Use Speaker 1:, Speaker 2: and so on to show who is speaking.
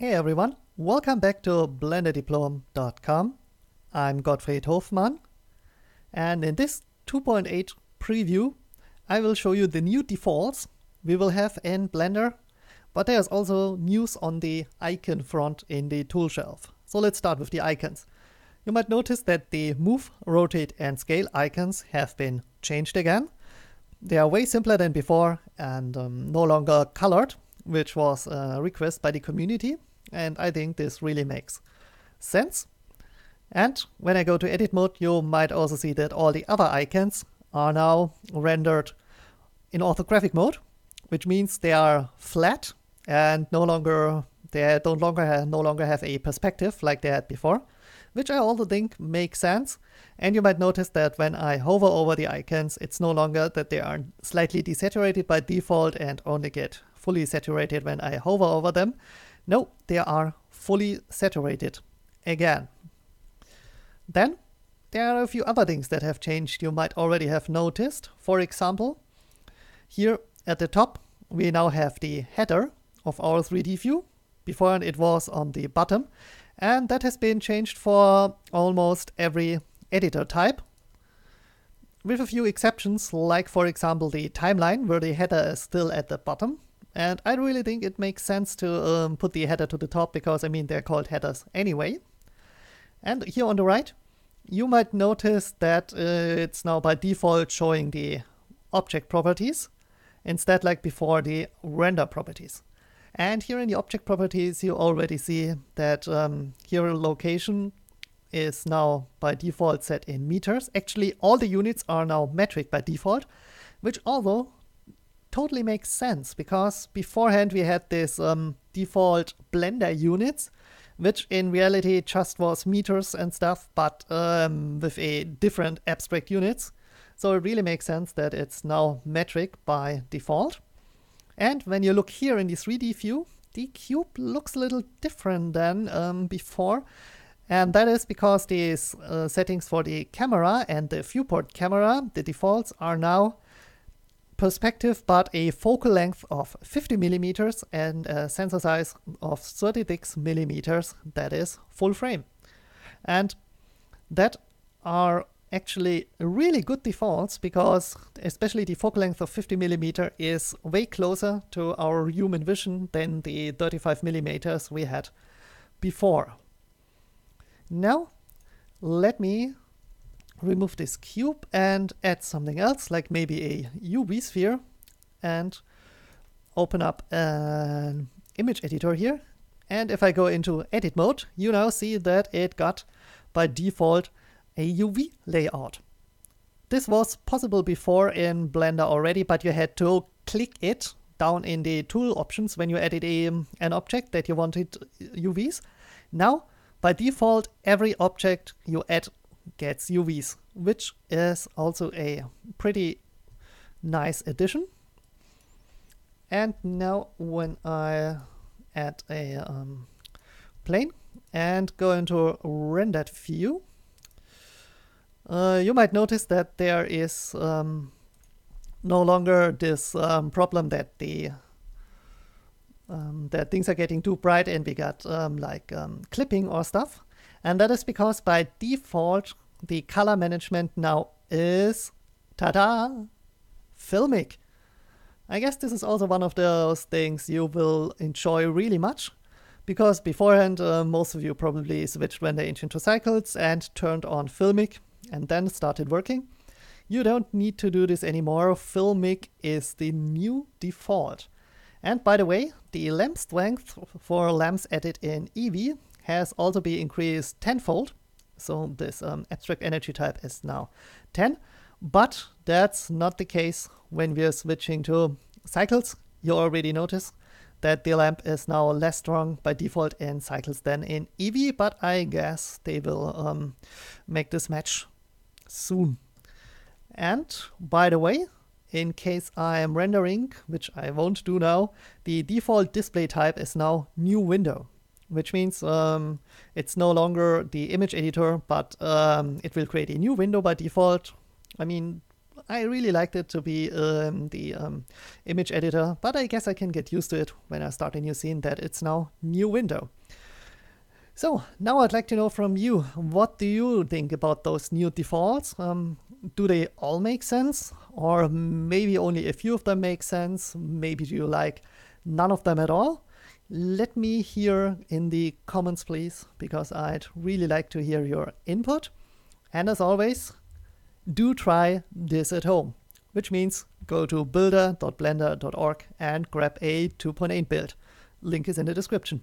Speaker 1: Hey everyone, welcome back to BlenderDiplom.com. I'm Gottfried Hofmann, and in this 2.8 preview, I will show you the new defaults we will have in Blender, but there's also news on the icon front in the tool shelf. So let's start with the icons. You might notice that the move, rotate and scale icons have been changed again. They are way simpler than before and um, no longer colored, which was a request by the community. And I think this really makes sense. And when I go to edit mode, you might also see that all the other icons are now rendered in orthographic mode, which means they are flat and no longer they don't longer have, no longer have a perspective like they had before, which I also think makes sense. And you might notice that when I hover over the icons, it's no longer that they are slightly desaturated by default and only get fully saturated when I hover over them. No, they are fully saturated again. Then there are a few other things that have changed you might already have noticed. For example, here at the top, we now have the header of our 3D view. Before it was on the bottom, and that has been changed for almost every editor type. With a few exceptions, like for example the timeline, where the header is still at the bottom. And I really think it makes sense to um, put the header to the top because I mean they're called headers anyway. And here on the right, you might notice that uh, it's now by default showing the object properties instead like before the render properties. And here in the object properties, you already see that um, here location is now by default set in meters. Actually, all the units are now metric by default, which although totally makes sense because beforehand we had this um, default Blender units, which in reality just was meters and stuff, but um, with a different abstract units. So it really makes sense that it's now metric by default. And when you look here in the 3D view, the cube looks a little different than um, before. And that is because these uh, settings for the camera and the viewport camera, the defaults are now perspective, but a focal length of 50 millimeters and a sensor size of 36 millimeters. That is full frame. And that are actually really good defaults because especially the focal length of 50 millimeter is way closer to our human vision than the 35 millimeters we had before. Now let me remove this cube and add something else like maybe a UV sphere and open up an image editor here and if I go into edit mode you now see that it got by default a UV layout. This was possible before in Blender already, but you had to click it down in the tool options when you edit a, an object that you wanted uh, UVs. Now, by default, every object you add gets UVs, which is also a pretty nice addition. And now when I add a um, plane and go into rendered view, uh, you might notice that there is um, no longer this um, problem that the um, that things are getting too bright and we got um, like um, clipping or stuff. And that is because by default, the color management now is, ta-da, filmic. I guess this is also one of those things you will enjoy really much because beforehand, uh, most of you probably switched render engine to cycles and turned on filmic and then started working. You don't need to do this anymore. Filmic is the new default. And by the way, the lamp strength for lamps added in Eevee has also been increased tenfold. So this um, abstract energy type is now 10. But that's not the case when we're switching to cycles. You already notice that the lamp is now less strong by default in cycles than in Eevee, but I guess they will um, make this match soon. And by the way, in case I am rendering, which I won't do now, the default display type is now new window, which means um, it's no longer the image editor, but um, it will create a new window by default. I mean, I really liked it to be um, the um, image editor, but I guess I can get used to it when I start a new scene that it's now new window. So now I'd like to know from you, what do you think about those new defaults? Um, do they all make sense? Or maybe only a few of them make sense? Maybe do you like none of them at all? Let me hear in the comments, please, because I'd really like to hear your input. And as always, do try this at home, which means go to builder.blender.org and grab a 2.8 build. Link is in the description.